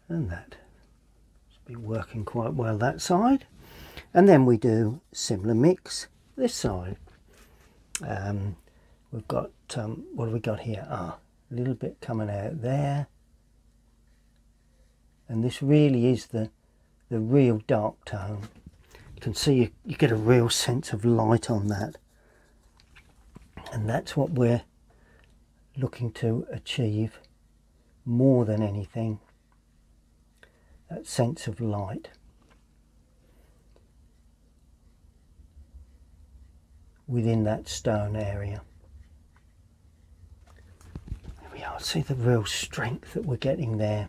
And that. Be working quite well that side. And then we do similar mix this side um, we've got um, what have we got here? Ah a little bit coming out there. And this really is the the real dark tone. You can see you, you get a real sense of light on that. And that's what we're looking to achieve more than anything that sense of light. Within that stone area. There we are, see the real strength that we're getting there.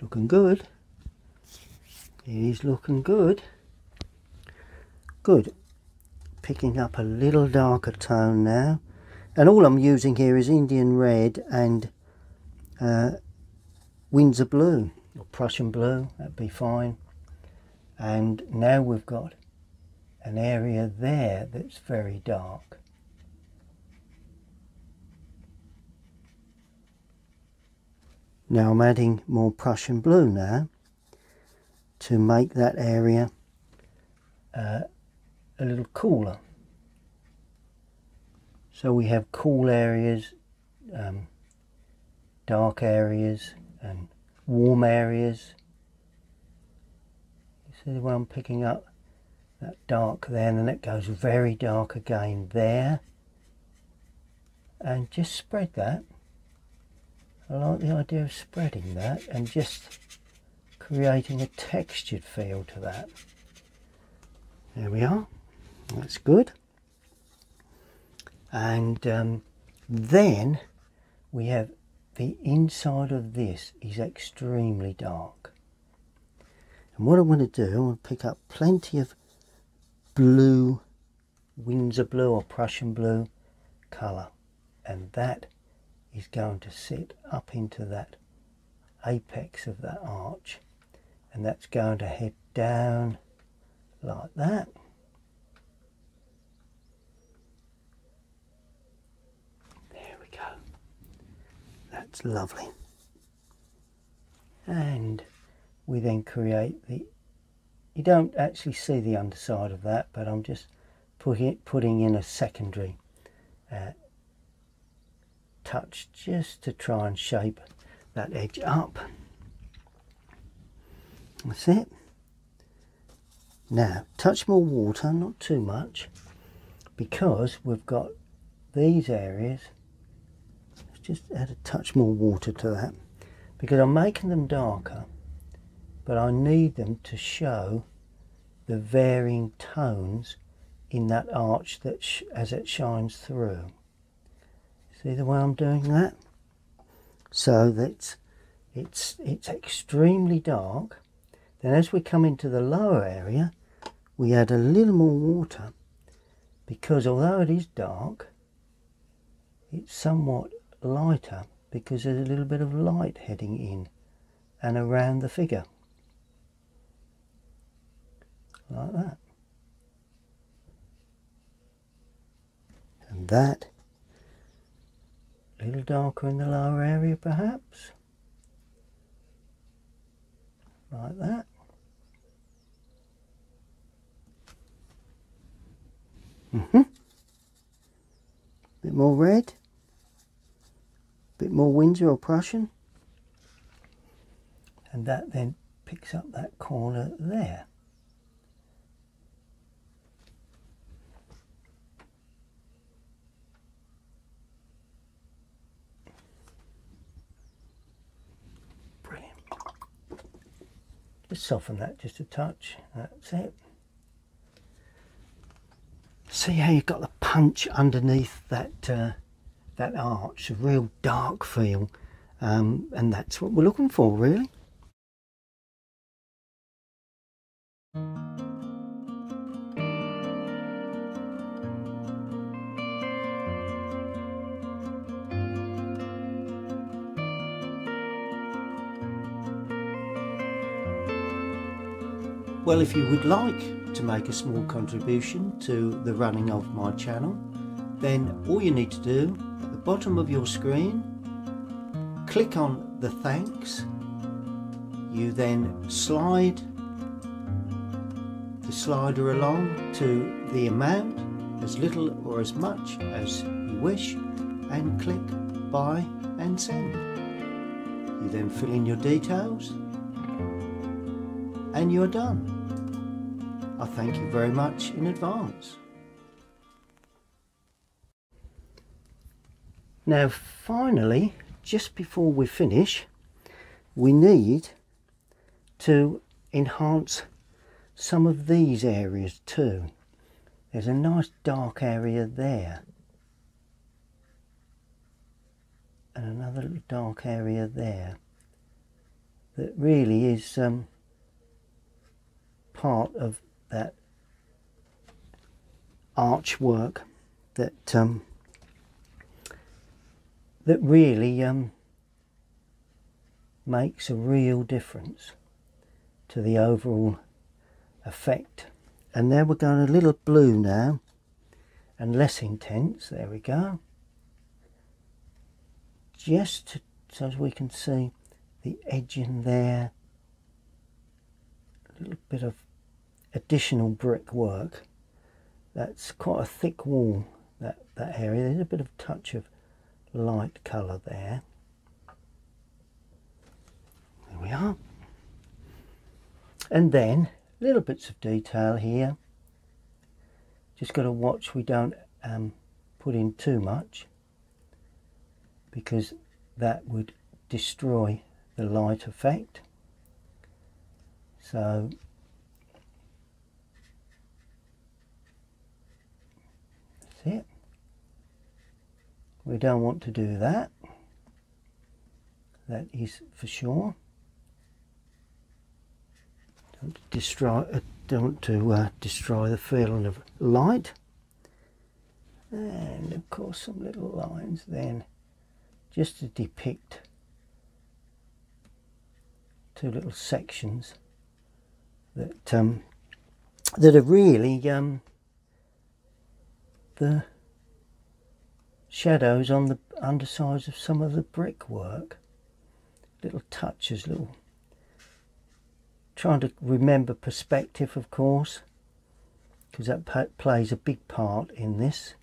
Looking good. It is looking good. Good. Picking up a little darker tone now and all I'm using here is Indian red and uh, Winsor blue or Prussian blue that'd be fine and now we've got an area there that's very dark now I'm adding more Prussian blue now to make that area uh, a little cooler so we have cool areas, um, dark areas and warm areas. See the one I'm picking up? That dark there and then it goes very dark again there. And just spread that. I like the idea of spreading that and just creating a textured feel to that. There we are. That's good and um, then we have the inside of this is extremely dark and what I'm going to do I'm going to pick up plenty of blue Winsor blue or Prussian blue colour and that is going to sit up into that apex of that arch and that's going to head down like that There we go. That's lovely. And we then create the, you don't actually see the underside of that, but I'm just putting, putting in a secondary uh, touch just to try and shape that edge up. That's it. Now, touch more water, not too much, because we've got these areas just add a touch more water to that because I'm making them darker but I need them to show the varying tones in that arch that as it shines through. See the way I'm doing that? So that it's it's extremely dark. Then as we come into the lower area, we add a little more water because although it is dark, it's somewhat lighter because there's a little bit of light heading in and around the figure. Like that. And that, a little darker in the lower area perhaps. Like that. Mm-hmm. Bit more red. Bit more Winsor or Prussian. And that then picks up that corner there. Just soften that just a touch. That's it see how you've got the punch underneath that uh, that arch, a real dark feel, um, and that's what we're looking for, really. Well, if you would like to make a small contribution to the running of my channel, then all you need to do at the bottom of your screen, click on the thanks. You then slide the slider along to the amount, as little or as much as you wish, and click buy and send. You then fill in your details and you're done. I thank you very much in advance. Now finally, just before we finish, we need to enhance some of these areas too. There's a nice dark area there. And another little dark area there that really is um, part of that archwork that um, that really um, makes a real difference to the overall effect. And there we're going a little blue now and less intense. There we go. Just so as we can see the edge in there. A little bit of additional brickwork. That's quite a thick wall, that, that area. There's a bit of touch of light colour there. There we are. And then little bits of detail here. Just got to watch we don't um, put in too much because that would destroy the light effect. So it. We don't want to do that. That is for sure. Don't destroy. Uh, don't to uh, destroy the feeling of light. And of course, some little lines then, just to depict two little sections that um, that are really um, the shadows on the undersides of some of the brickwork. Little touches, little... Trying to remember perspective, of course, because that plays a big part in this.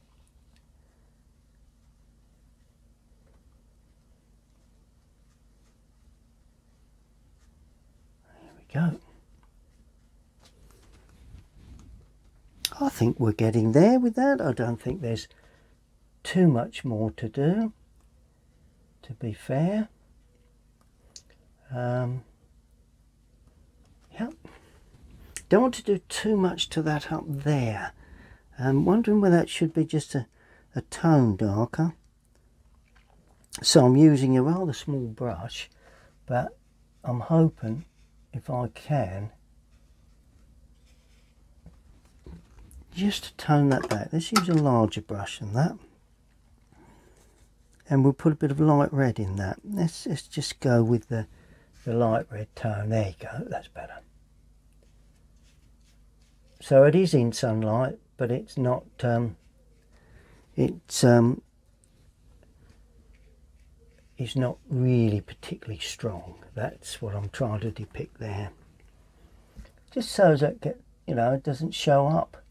There we go. I think we're getting there with that. I don't think there's too much more to do, to be fair. Um, yep. Don't want to do too much to that up there. I'm wondering whether that should be just a, a tone darker. So I'm using a rather small brush, but I'm hoping if I can just to tone that back. Let's use a larger brush than that. And we'll put a bit of light red in that. Let's, let's just go with the, the light red tone. There you go, that's better. So it is in sunlight, but it's not, um, it's, um, it's not really particularly strong. That's what I'm trying to depict there. Just so that, get, you know, it doesn't show up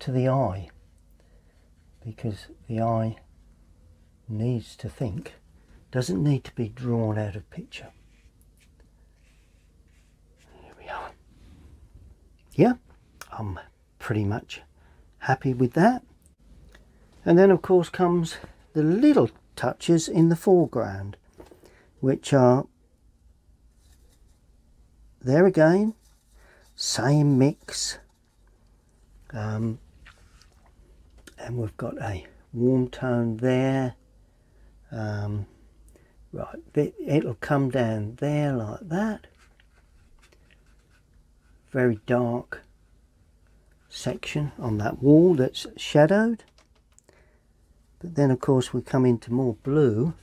to the eye because the eye needs to think doesn't need to be drawn out of picture. Here we are. Yeah I'm pretty much happy with that. And then of course comes the little touches in the foreground which are there again same mix. Um, and we've got a warm tone there. Um, right it'll come down there like that. Very dark section on that wall that's shadowed. But then of course we come into more blue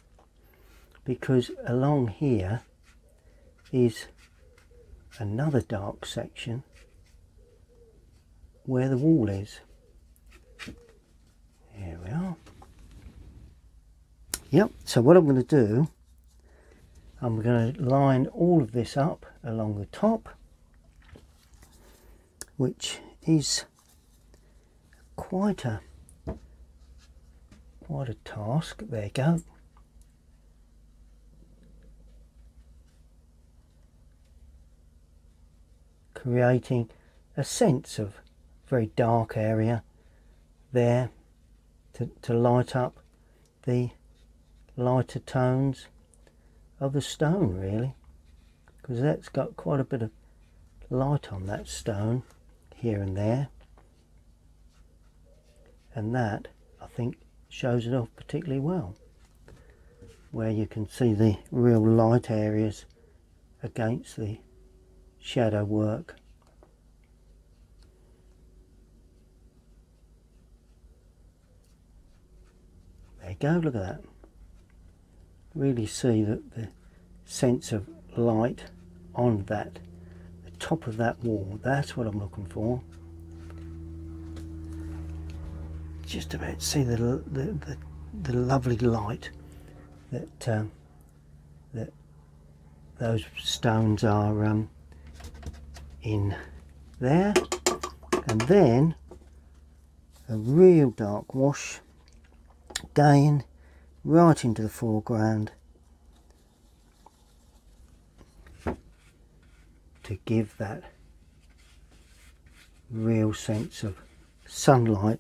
because along here is another dark section where the wall is here we are. Yep, so what I'm going to do, I'm going to line all of this up along the top, which is quite a quite a task. There you go. Creating a sense of very dark area there to, to light up the lighter tones of the stone really because that's got quite a bit of light on that stone here and there. And that I think shows it off particularly well where you can see the real light areas against the shadow work go, look at that. Really see that the sense of light on that, the top of that wall, that's what I'm looking for. Just about see the, the, the, the lovely light that, um, that those stones are um, in there. And then a real dark wash again right into the foreground to give that real sense of sunlight.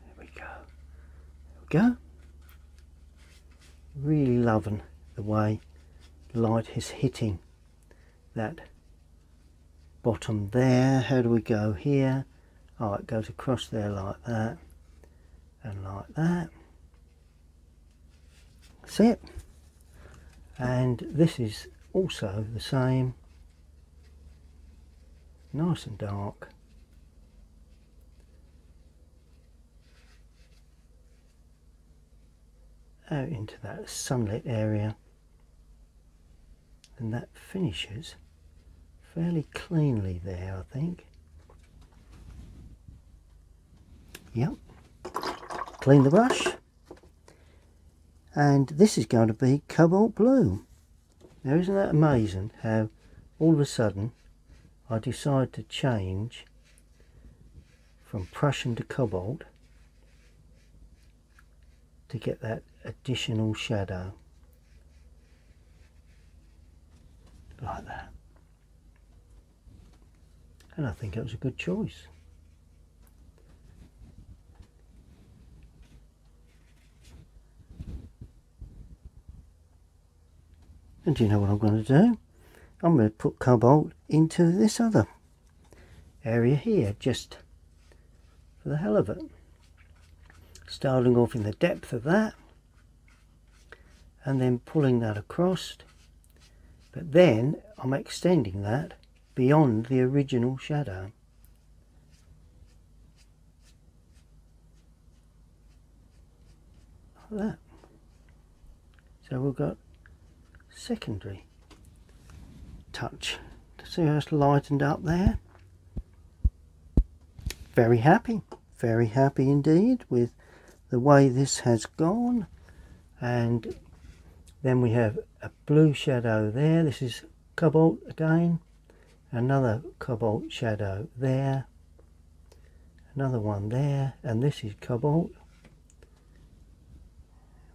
There we go. There we go. Really loving the way the light is hitting that bottom there. How do we go here oh it goes across there like that and like that. See it. And this is also the same. Nice and dark. Out into that sunlit area. And that finishes fairly cleanly there I think Yep. Clean the brush. And this is going to be cobalt blue. Now isn't that amazing how all of a sudden I decide to change from Prussian to cobalt to get that additional shadow like that and I think it was a good choice And do you know what I'm going to do? I'm going to put cobalt into this other area here, just for the hell of it. Starting off in the depth of that. and then pulling that across but then I'm extending that beyond the original shadow like that so we've got secondary touch. See how it's lightened up there. Very happy very happy indeed with the way this has gone. And then we have a blue shadow there. This is cobalt again. Another cobalt shadow there. Another one there. And this is cobalt.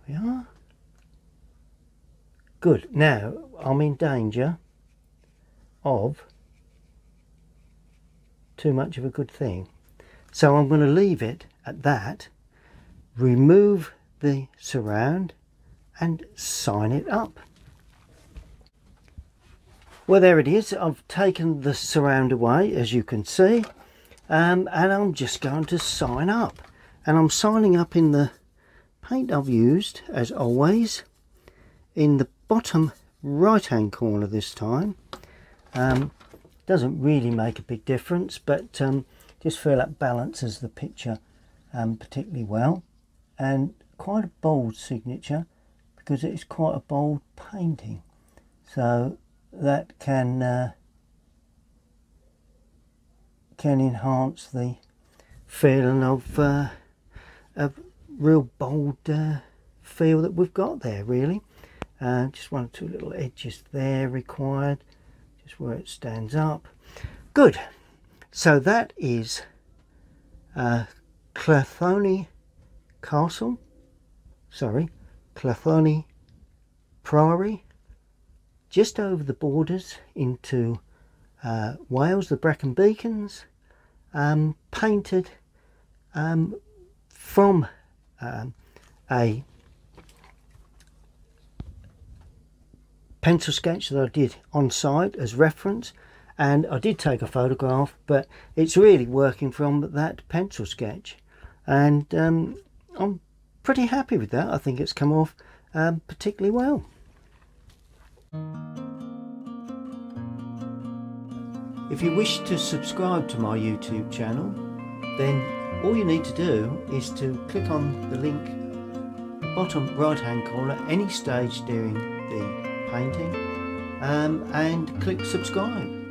We are good. Now I'm in danger of too much of a good thing. So I'm going to leave it at that remove the surround and sign it up. Well there it is, I've taken the surround away as you can see um, and I'm just going to sign up. And I'm signing up in the paint I've used as always in the bottom right hand corner this time. Um, doesn't really make a big difference but um, just feel that balances the picture um, particularly well. And quite a bold signature because it's quite a bold painting. So that can uh, can enhance the feeling of uh, a real bold uh, feel that we've got there really uh, just one or two little edges there required. Just where it stands up. Good. So that is uh, Llanthony Castle, sorry, Llanthony Priory, just over the borders into uh, Wales, the Brecon Beacons, um, painted um, from um, a pencil sketch that I did on site as reference and I did take a photograph but it's really working from that pencil sketch. And um, I'm pretty happy with that. I think it's come off um, particularly well. If you wish to subscribe to my YouTube channel then all you need to do is to click on the link bottom right hand corner any stage during the painting um, and click subscribe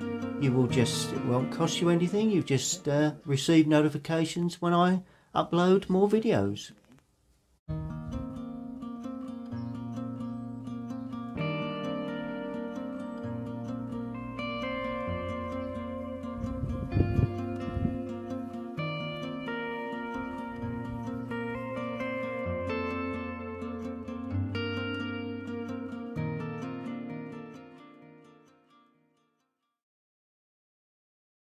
you will just, it won't cost you anything, you just uh, receive notifications when I upload more videos.